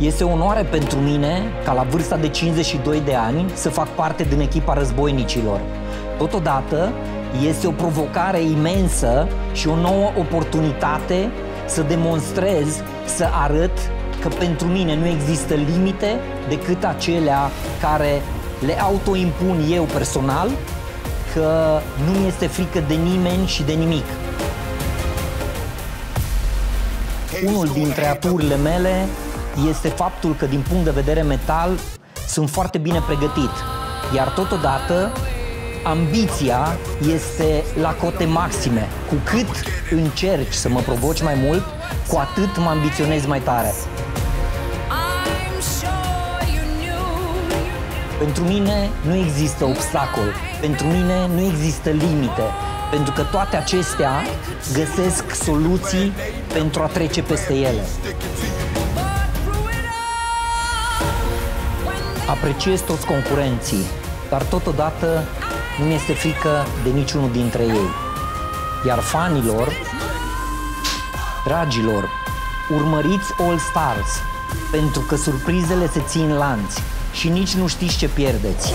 Este o onoare pentru mine ca la vârsta de 52 de ani să fac parte din echipa războinicilor. Totodată, este o provocare imensă și o nouă oportunitate să demonstrez, să arăt că pentru mine nu există limite decât acelea care le autoimpun eu personal, că nu mi este frică de nimeni și de nimic. Unul dintre aturile mele este faptul că din punct de vedere metal sunt foarte bine pregătit, iar totodată ambiția este la cote maxime. Cu cât încerci să mă provoci mai mult, cu atât mă ambiționez mai tare. Pentru mine nu există obstacol, pentru mine nu există limite, pentru că toate acestea găsesc soluții pentru a trece peste ele. Apreciez toți concurenții, dar totodată nu mi este frică de niciunul dintre ei. Iar fanilor, dragilor, urmăriți All Stars, pentru că surprizele se țin lanți și nici nu știți ce pierdeți.